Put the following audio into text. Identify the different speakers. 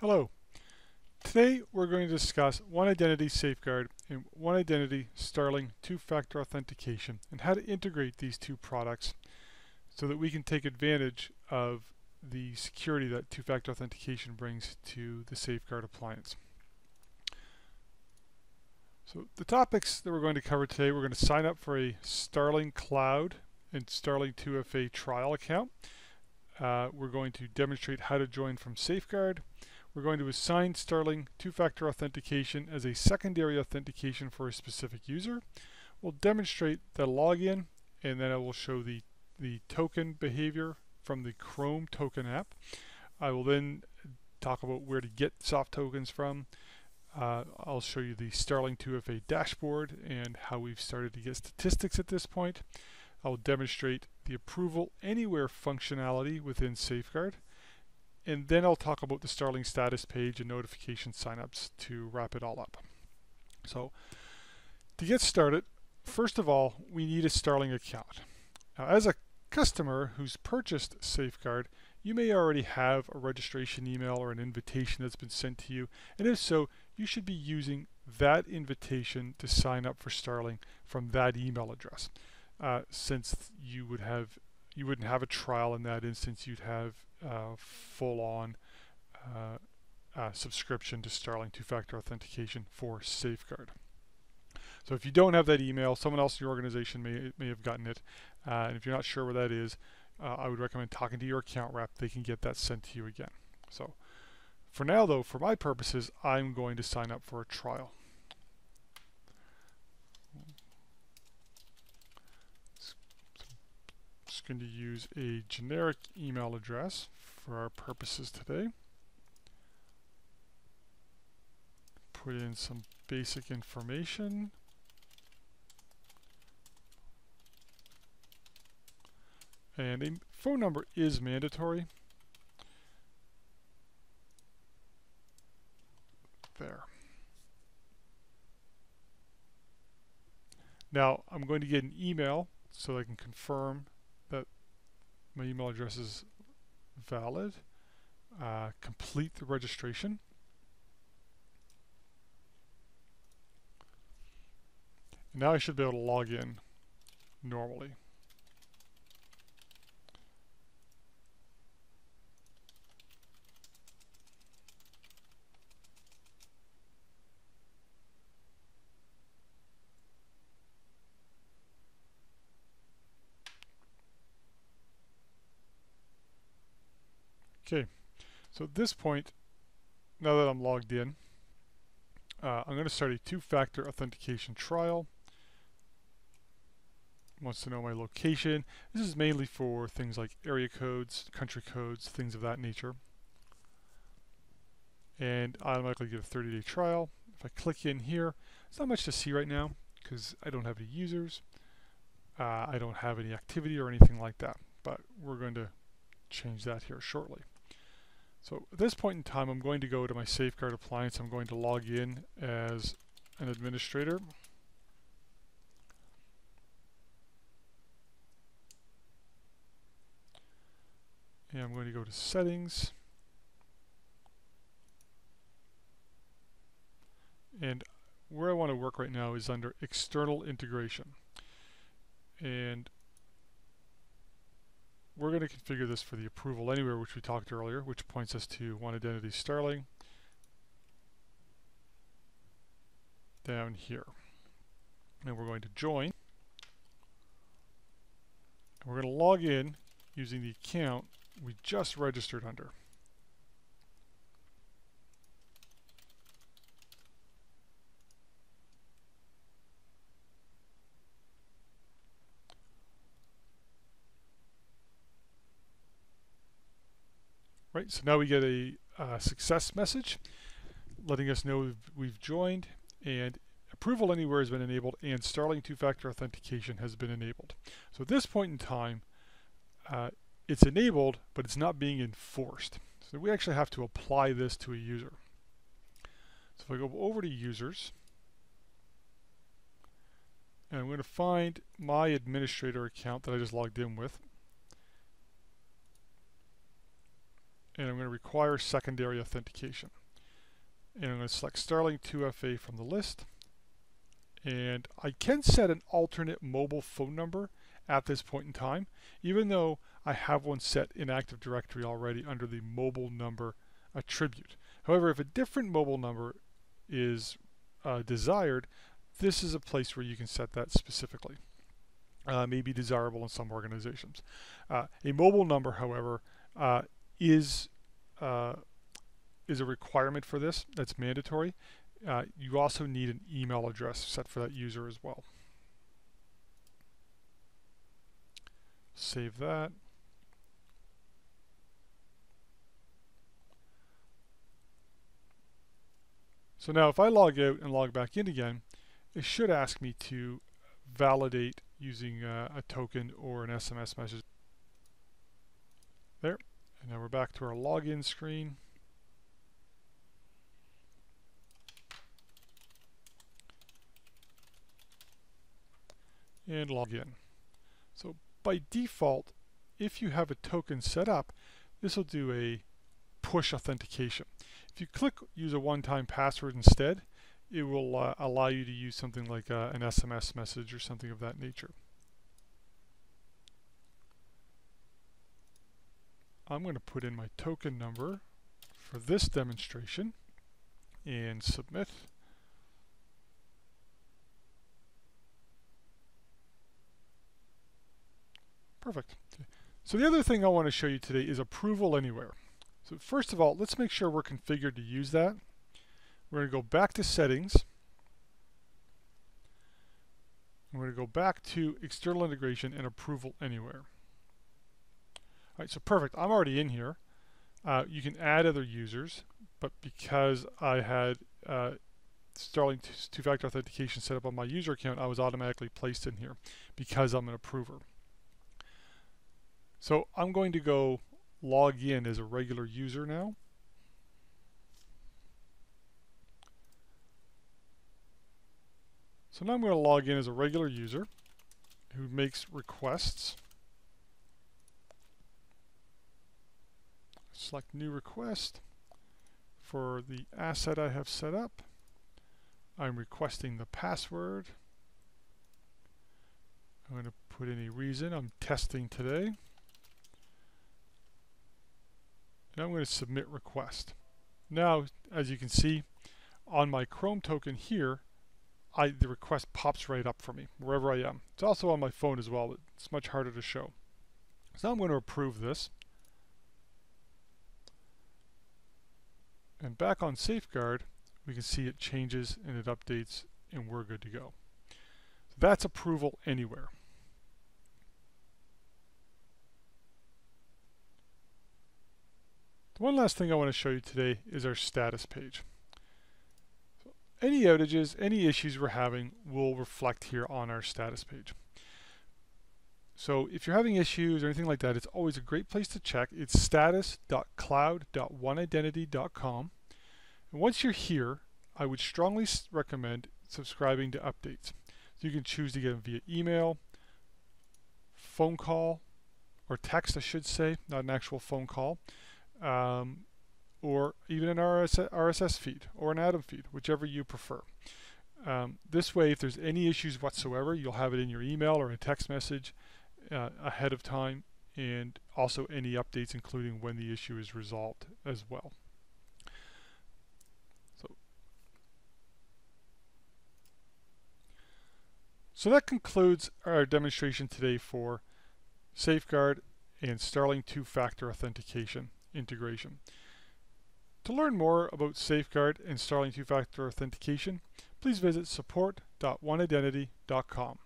Speaker 1: Hello. Today we're going to discuss One Identity Safeguard and One Identity Starling two-factor authentication and how to integrate these two products so that we can take advantage of the security that two-factor authentication brings to the Safeguard appliance. So the topics that we're going to cover today, we're going to sign up for a Starling Cloud and Starling 2FA trial account. Uh, we're going to demonstrate how to join from Safeguard. We're going to assign Starling two-factor authentication as a secondary authentication for a specific user. We'll demonstrate the login and then I will show the, the token behavior from the Chrome token app. I will then talk about where to get soft tokens from. Uh, I'll show you the Starling 2FA dashboard and how we've started to get statistics at this point. I'll demonstrate the approval anywhere functionality within Safeguard and then I'll talk about the Starling status page and notification signups to wrap it all up. So to get started, first of all, we need a Starling account. Now, as a customer who's purchased Safeguard, you may already have a registration email or an invitation that's been sent to you, and if so, you should be using that invitation to sign up for Starling from that email address. Uh, since you would have you wouldn't have a trial in that instance, you'd have uh, full-on uh, uh, subscription to Starling two-factor authentication for Safeguard. So if you don't have that email, someone else in your organization may, may have gotten it. Uh, and if you're not sure where that is, I would recommend talking to your account rep. They can get that sent to you again. So for now, though, for my purposes, I'm going to sign up for a trial. Going to use a generic email address for our purposes today. Put in some basic information. And a phone number is mandatory. There. Now I'm going to get an email so I can confirm my email address is valid. Uh, complete the registration. And now I should be able to log in normally. Okay, so at this point, now that I'm logged in, uh, I'm going to start a two-factor authentication trial. Wants to know my location. This is mainly for things like area codes, country codes, things of that nature. And automatically get a 30-day trial. If I click in here, it's not much to see right now because I don't have any users. Uh, I don't have any activity or anything like that. But we're going to change that here shortly. So at this point in time, I'm going to go to my Safeguard appliance. I'm going to log in as an administrator. And I'm going to go to Settings. And where I want to work right now is under External Integration. And we're going to configure this for the approval anywhere, which we talked earlier, which points us to one identity Starling down here. And we're going to join. And we're going to log in using the account we just registered under. Right, so now we get a uh, success message letting us know we've, we've, joined and approval anywhere has been enabled and Starling two-factor authentication has been enabled. So at this point in time, uh, it's enabled, but it's not being enforced. So we actually have to apply this to a user. So if I go over to users, and I'm going to find my administrator account that I just logged in with. And I'm going to require secondary authentication. And I'm going to select Starling 2FA from the list. And I can set an alternate mobile phone number at this point in time, even though I have one set in Active Directory already under the mobile number attribute. However, if a different mobile number is uh, desired, this is a place where you can set that specifically. Uh, may be desirable in some organizations. Uh, a mobile number, however, uh, is uh, is a requirement for this. That's mandatory. Uh, you also need an email address set for that user as well. Save that. So now if I log out and log back in again, it should ask me to validate using uh, a token or an SMS message. And now we're back to our login screen. And log in. So by default, if you have a token set up, this will do a push authentication. If you click use a one-time password instead, it will uh, allow you to use something like uh, an SMS message or something of that nature. I'm going to put in my token number for this demonstration and submit. Perfect. So the other thing I want to show you today is approval anywhere. So first of all, let's make sure we're configured to use that. We're going to go back to settings. We're going to go back to external integration and approval anywhere. Right, so perfect. I'm already in here. Uh, you can add other users, but because I had uh, two-factor authentication set up on my user account, I was automatically placed in here because I'm an approver. So I'm going to go log in as a regular user now. So now I'm going to log in as a regular user who makes requests. Select new request for the asset I have set up. I'm requesting the password. I'm going to put in a reason. I'm testing today. Now I'm going to submit request. Now, as you can see, on my Chrome token here, I, the request pops right up for me, wherever I am. It's also on my phone as well, but it's much harder to show. So I'm going to approve this. And back on Safeguard, we can see it changes and it updates and we're good to go. So that's approval anywhere. The one last thing I want to show you today is our status page. So any outages, any issues we're having will reflect here on our status page. So if you're having issues or anything like that, it's always a great place to check. It's status.cloud.oneidentity.com. And once you're here, I would strongly recommend subscribing to updates. So you can choose to get them via email, phone call, or text, I should say, not an actual phone call um, or even an RSS, feed or an Atom feed, whichever you prefer. Um, this way, if there's any issues whatsoever, you'll have it in your email or a text message uh, ahead of time, and also any updates, including when the issue is resolved as well. So, so that concludes our demonstration today for Safeguard and Starling two-factor authentication integration. To learn more about Safeguard and Starling two-factor authentication, please visit support.oneidentity.com.